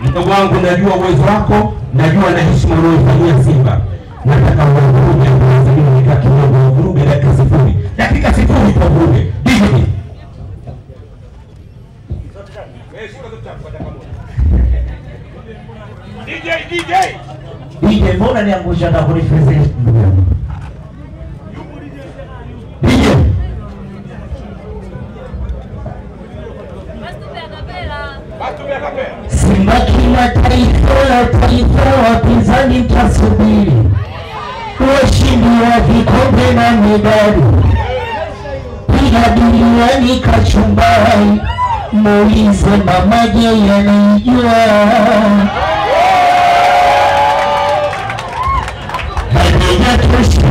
Mdogo wangu, najua uwezo wako, najua na heshima unaoifanyia Simba. Nataka uwavuruge Tanzania nikaa kidogo, wavuruge dakika sifuri, dakika sifuri kwa vuruge DJ. DJ, mbona niangusha na kunifezesha? DJ. Simba kimataifa, taifa wapinzani mtasubiri, washindi wa vikombe na medali, Pia duniani kachumbari, muulize mamaje yanaijua? Haijatosha,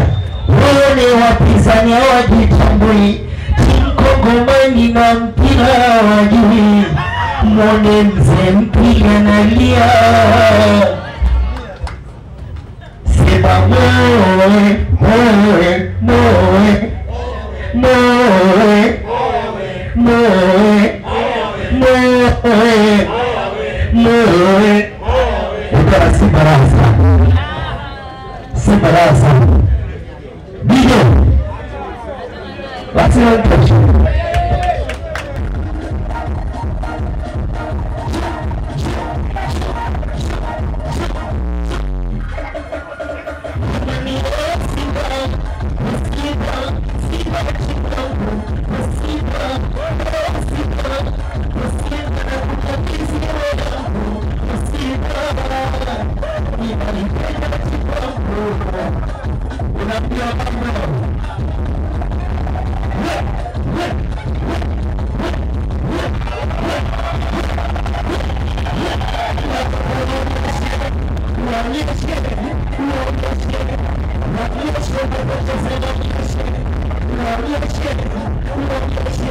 waone wapinzani hawajitambui, timu Kongomani na mpira wajui, morning zempilanalia seba moe moe moe moe moe moe moe. Ukara si baraza si baraza bijo what's your Let's go.